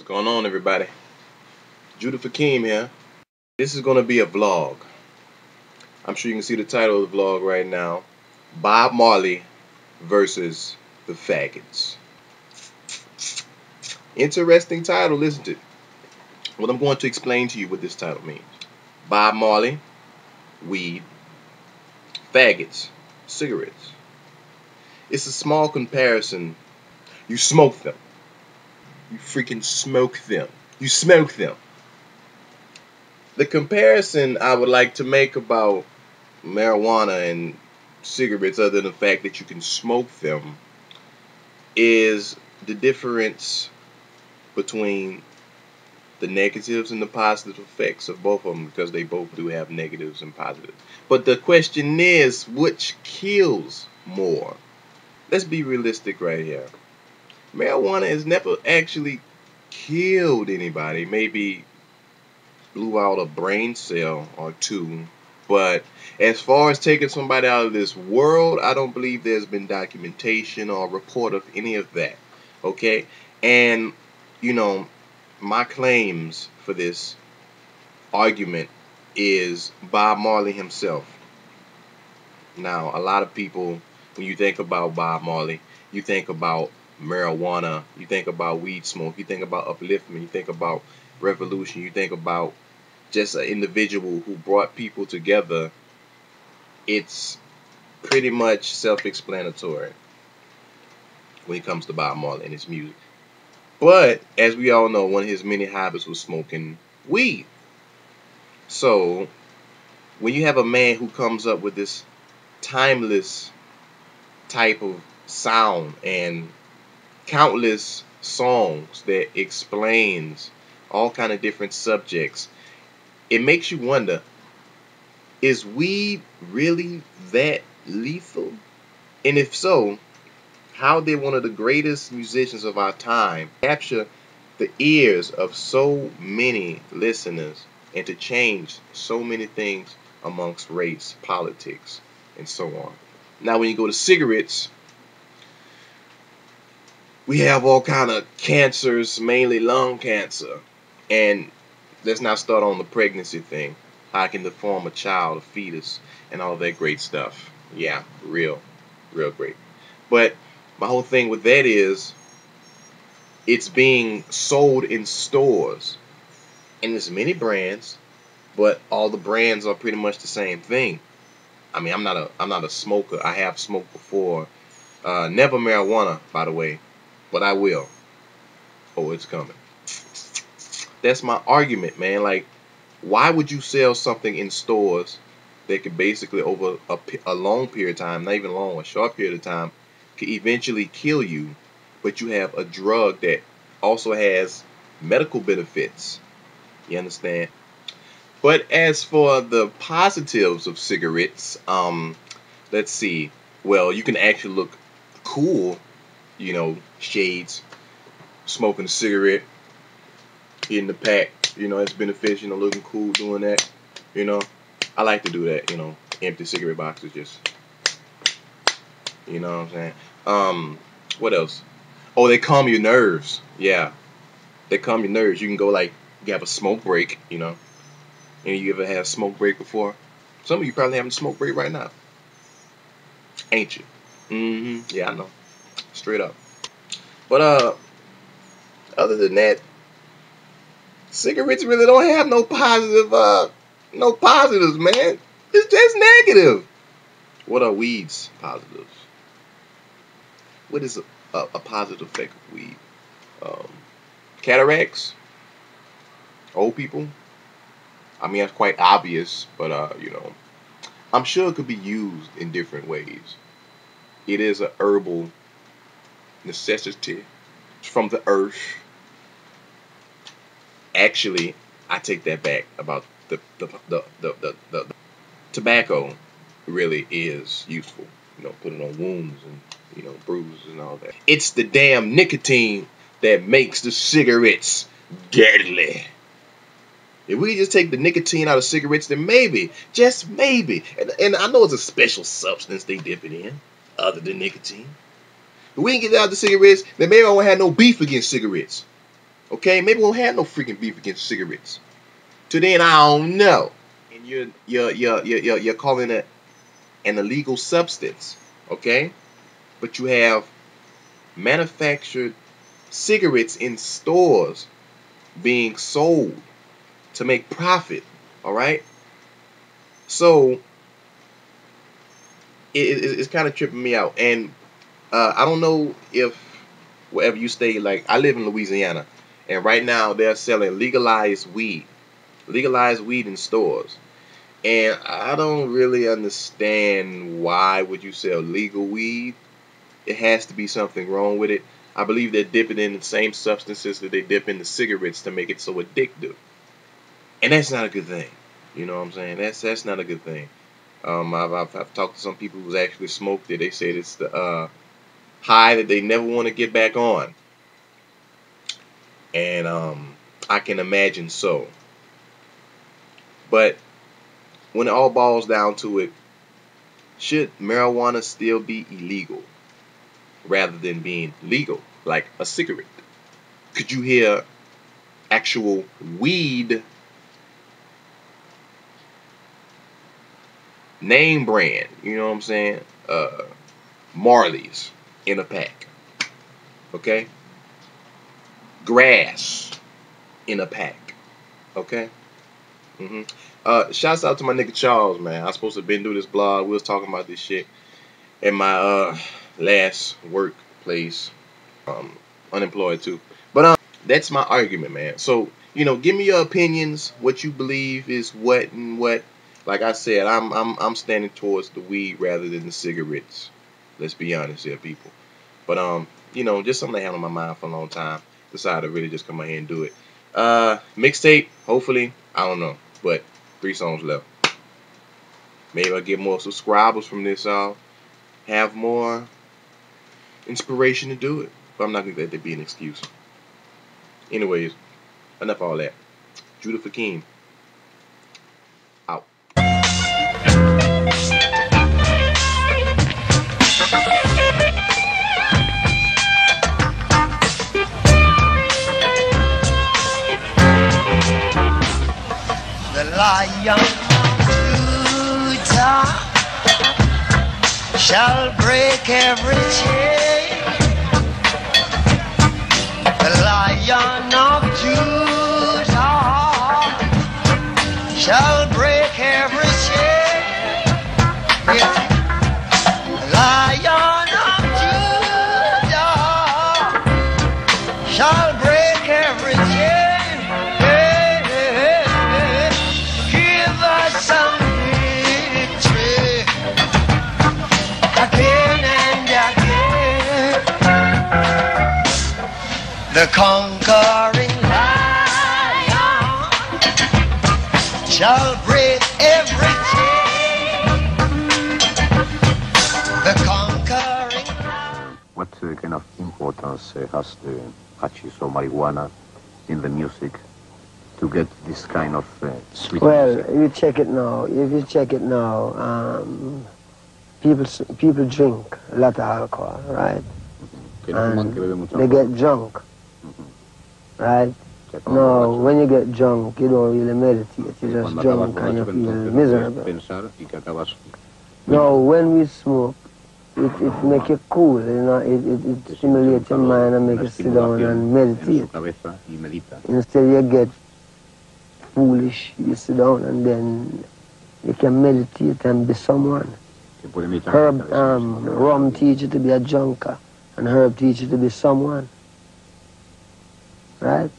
What's going on, everybody? Judah Akeem here. This is going to be a vlog. I'm sure you can see the title of the vlog right now. Bob Marley versus the Faggots. Interesting title, isn't it? Well, I'm going to explain to you what this title means. Bob Marley, weed, faggots, cigarettes. It's a small comparison. You smoke them. You freaking smoke them. You smoke them. The comparison I would like to make about marijuana and cigarettes, other than the fact that you can smoke them, is the difference between the negatives and the positive effects of both of them because they both do have negatives and positives. But the question is, which kills more? Let's be realistic right here. Marijuana has never actually killed anybody. Maybe blew out a brain cell or two. But as far as taking somebody out of this world, I don't believe there's been documentation or report of any of that. Okay? And, you know, my claims for this argument is Bob Marley himself. Now, a lot of people, when you think about Bob Marley, you think about marijuana, you think about weed smoke, you think about upliftment, you think about revolution, you think about just an individual who brought people together. It's pretty much self explanatory when it comes to Bob Marley and his music. But as we all know, one of his many habits was smoking weed. So when you have a man who comes up with this timeless type of sound and countless songs that explains all kind of different subjects, it makes you wonder, is weed really that lethal? And if so, how did one of the greatest musicians of our time capture the ears of so many listeners and to change so many things amongst race, politics, and so on. Now, when you go to cigarettes, we have all kind of cancers, mainly lung cancer, and let's not start on the pregnancy thing. How I can deform a child, a fetus, and all that great stuff. Yeah, real, real great. But my whole thing with that is it's being sold in stores and there's many brands but all the brands are pretty much the same thing i mean i'm not a i'm not a smoker i have smoked before uh, never marijuana by the way but i will oh it's coming that's my argument man like why would you sell something in stores that could basically over a, a long period of time not even long a short period of time could eventually kill you, but you have a drug that also has medical benefits. You understand? But as for the positives of cigarettes, um, let's see. Well, you can actually look cool, you know, shades, smoking a cigarette, in the pack. You know, it's beneficial, you know, looking cool doing that. You know, I like to do that, you know, empty cigarette boxes just, you know what I'm saying? Um, what else? Oh, they calm your nerves. Yeah, they calm your nerves. You can go like you have a smoke break. You know, any of you ever had a smoke break before? Some of you probably having a smoke break right now, ain't you? Mm-hmm. Yeah, I know. Straight up. But uh, other than that, cigarettes really don't have no positive uh, no positives, man. It's just negative. What are weeds positives? what is a, a, a positive effect of weed? Um, cataracts, old people. I mean, that's quite obvious, but uh, you know, I'm sure it could be used in different ways. It is a herbal necessity from the earth. Actually, I take that back about the the the, the, the, the tobacco really is useful. You know, putting on wounds and you know, bruises and all that. It's the damn nicotine that makes the cigarettes deadly. If we just take the nicotine out of cigarettes, then maybe, just maybe, and, and I know it's a special substance they dip it in, other than nicotine. If we can get out the cigarettes, then maybe I won't have no beef against cigarettes. Okay, maybe we won't have no freaking beef against cigarettes. To then, I don't know. And you're you're you're you're you're calling it an illegal substance, okay? But you have manufactured cigarettes in stores being sold to make profit, all right? So it, it, it's kind of tripping me out, and uh, I don't know if wherever you stay, like I live in Louisiana, and right now they're selling legalized weed, legalized weed in stores. And I don't really understand why would you sell legal weed. It has to be something wrong with it. I believe they're dipping in the same substances that they dip in the cigarettes to make it so addictive. And that's not a good thing. You know what I'm saying? That's that's not a good thing. Um, I've, I've, I've talked to some people who's actually smoked it. They said it's the uh, high that they never want to get back on. And um, I can imagine so. But when it all boils down to it, should marijuana still be illegal rather than being legal, like a cigarette? Could you hear actual weed name brand, you know what I'm saying? Uh, Marley's in a pack. Okay? Grass in a pack. Okay? Mm-hmm. Uh, shouts out to my nigga Charles, man. I supposed to been doing this blog. We was talking about this shit in my uh last workplace. Um, unemployed too. But um, that's my argument, man. So you know, give me your opinions. What you believe is what and what. Like I said, I'm I'm I'm standing towards the weed rather than the cigarettes. Let's be honest here, people. But um, you know, just something I had on my mind for a long time. Decided to really just come out here and do it. Uh, mixtape, hopefully. I don't know, but Three songs left. Maybe I'll get more subscribers from this. I'll have more inspiration to do it. But I'm not to let that be an excuse. Anyways, enough all that. Judah Akeem. Out. Lion Judah shall break every chain. The lion of Judah shall break every chain. The conquering lion shall break every chain. The conquering lion. What uh, kind of importance uh, has the hashish or marijuana in the music to get this kind of uh, sweet Well, music? you check it now. If you check it now, um, people people drink a lot of alcohol, right? Que no fuman, que beben And they get drunk, right? No, when you get drunk, you don't really meditate. You're just drunk and you feel miserable. puedes pensar y que acabas No, when we smoke, it, it make you cool, you know, it, it, it stimulates your mind and make you sit down and meditate. su cabeza y medita. Instead you get foolish, you sit down and then you can meditate and be someone. Que puede meditar Herb, um. Rum teach you to be a junker, and Herb teach you to be someone. Right?